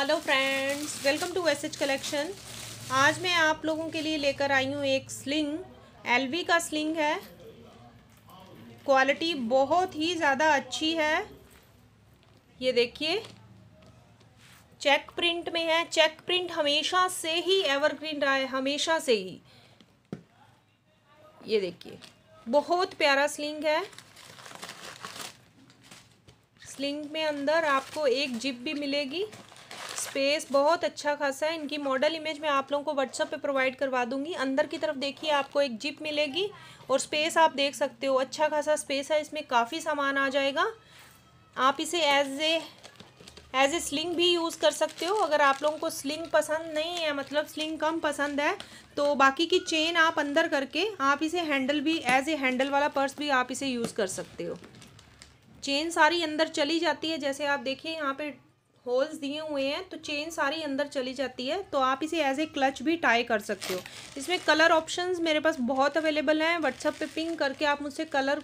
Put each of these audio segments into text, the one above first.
Hello friends welcome to S H collection आज मैं आप लोगों के लिए लेकर आई हूँ एक स्लिंग एलवी का स्लिंग है। क्वालिटी बहुत ही ज़्यादा अच्छी है। ये देखिए। चेक प्रिंट में है। चेक प्रिंट हमेशा से ही एवरग्रीन रहा है। हमेशा से ही। ये देखिए। बहुत प्यारा स्लिंग है। स्लिंग में अंदर आपको एक जिप भी मिलेगी। स्पेस बहुत अच्छा खासा है। इनकी मॉडल इमेज मैं आप लोगों को व्हाट्सअप पे प्रोवाइड करवा दूँगी। अंदर की तरफ़ देखिए आपको एक जिप मिलेगी और स्पेस आप देख सकते हो। अच्छा खासा स्पेस है। इसमें काफ़ी सामान आ जाएगा। आप इसे as a as a sling भी यूज़ कर सकते हो। अगर आप लोगों को स्लिंग पसंद नहीं है मतलब स्लिंग कम पसंद है तो बाकी की चेन आप अंदर करके आप इसे हैंडल भी एज ए हैंडल वाला पर्स भी आप इसे यूज़ कर सकते हो। चेन सारी अंदर चली जाती है। जैसे आप देखिए, यहाँ पे होल्स दिए हुए हैं तो चेन सारी अंदर चली जाती है तो आप इसे एज ए क्लच भी टाई कर सकते हो। इसमें कलर ऑप्शंस मेरे पास बहुत अवेलेबल हैं व्हाट्सअप पे पिंग करके आप मुझसे कलर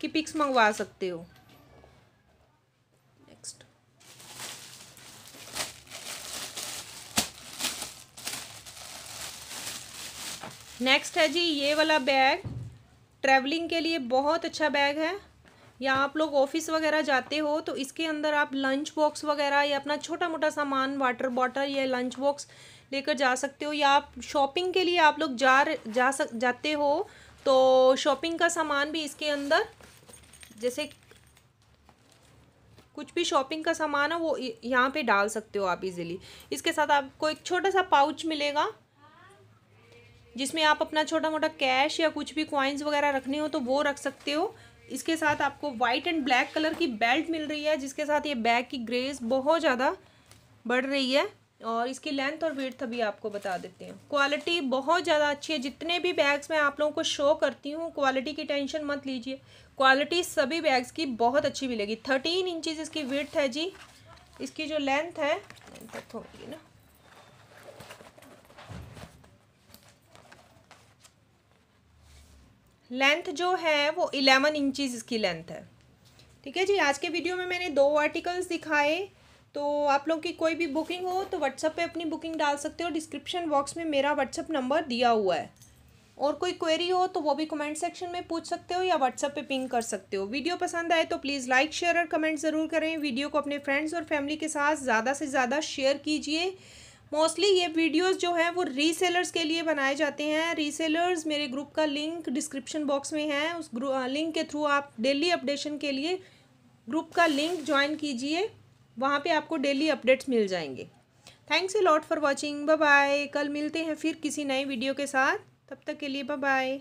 की पिक्स मंगवा सकते हो। नेक्स्ट नेक्स्ट है जी, ये वाला बैग ट्रैवलिंग के लिए बहुत अच्छा बैग है। या आप लोग ऑफ़िस वगैरह जाते हो तो इसके अंदर आप लंच बॉक्स वगैरह या अपना छोटा मोटा सामान वाटर बॉटल या लंच बॉक्स लेकर जा सकते हो, या आप शॉपिंग के लिए आप लोग जा जा सक, जाते हो तो शॉपिंग का सामान भी इसके अंदर, जैसे कुछ भी शॉपिंग का सामान है, वो यहाँ पे डाल सकते हो आप इजीली इसके साथ आपको एक छोटा सा पाउच मिलेगा, जिसमें आप अपना छोटा मोटा कैश या कुछ भी कॉइन्स वगैरह रखने हो तो वो रख सकते हो। इसके साथ आपको वाइट एंड ब्लैक कलर की बेल्ट मिल रही है, जिसके साथ ये बैग की ग्रेस बहुत ज़्यादा बढ़ रही है। और इसकी लेंथ और वेट अभी आपको बता देते हैं। क्वालिटी बहुत ज़्यादा अच्छी है। जितने भी बैग्स मैं आप लोगों को शो करती हूँ क्वालिटी की टेंशन मत लीजिए। क्वालिटी सभी बैग्स की बहुत अच्छी मिलेगी। थर्टीन इंचज़ इसकी वेट है जी। इसकी जो लेंथ है थोड़ी ना। लेंथ जो है वो इलेवन इंचज़ इसकी लेंथ है। ठीक है जी, आज के वीडियो में मैंने दो आर्टिकल्स दिखाए। तो आप लोग की कोई भी बुकिंग हो तो व्हाट्सअप पे अपनी बुकिंग डाल सकते हो। डिस्क्रिप्शन बॉक्स में मेरा व्हाट्सअप नंबर दिया हुआ है। और कोई क्वेरी हो तो वो भी कमेंट सेक्शन में पूछ सकते हो या व्हाट्सअप पे पिंग कर सकते हो। वीडियो पसंद आए तो प्लीज़ लाइक शेयर और कमेंट ज़रूर करें। वीडियो को अपने फ्रेंड्स और फैमिली के साथ ज़्यादा से ज़्यादा शेयर कीजिए। मोस्टली ये वीडियोस जो हैं वो रीसेलर्स के लिए बनाए जाते हैं। रीसेलर्स मेरे ग्रुप का लिंक डिस्क्रिप्शन बॉक्स में है। उस लिंक के थ्रू आप डेली अपडेशन के लिए ग्रुप का लिंक ज्वाइन कीजिए। वहाँ पे आपको डेली अपडेट्स मिल जाएँगे। Thanks a lot for watching bye कल मिलते हैं फिर किसी नए वीडियो के साथ। तब तक के लिए बाय